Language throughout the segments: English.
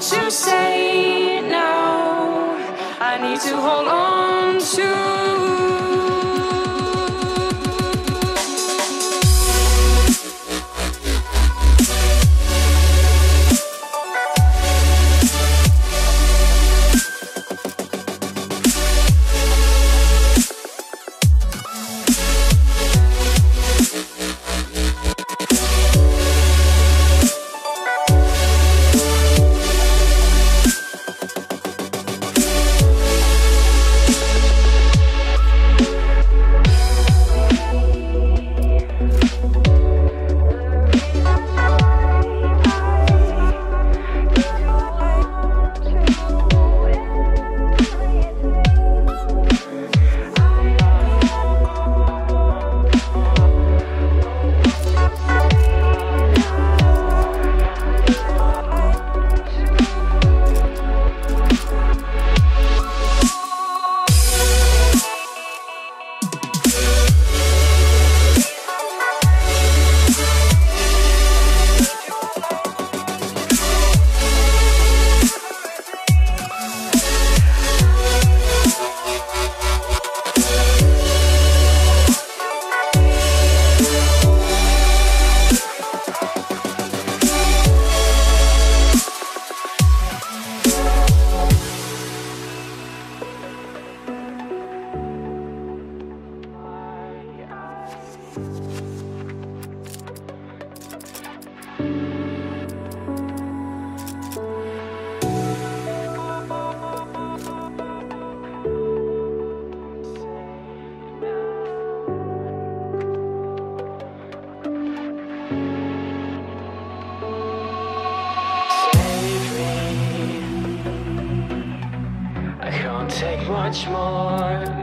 to say no, I need to hold on to. much more.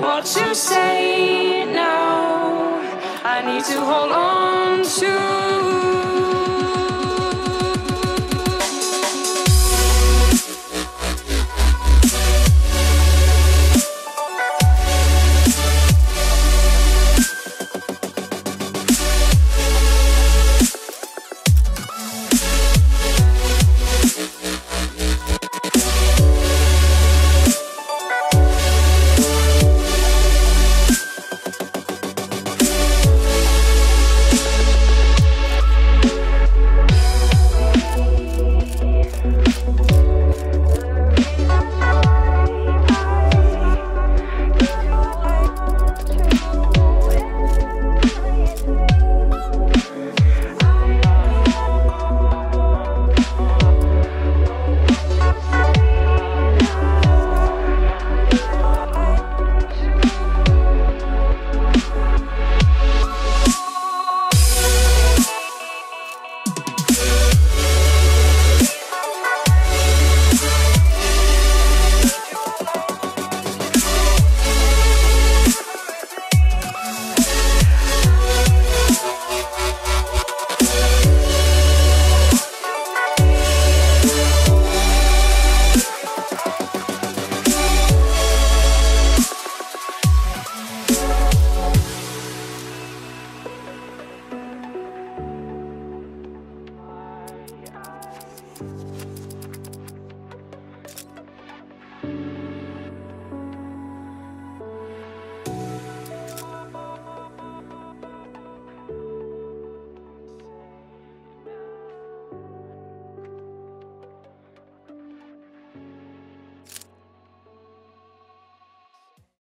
what to say now. I need to hold on to.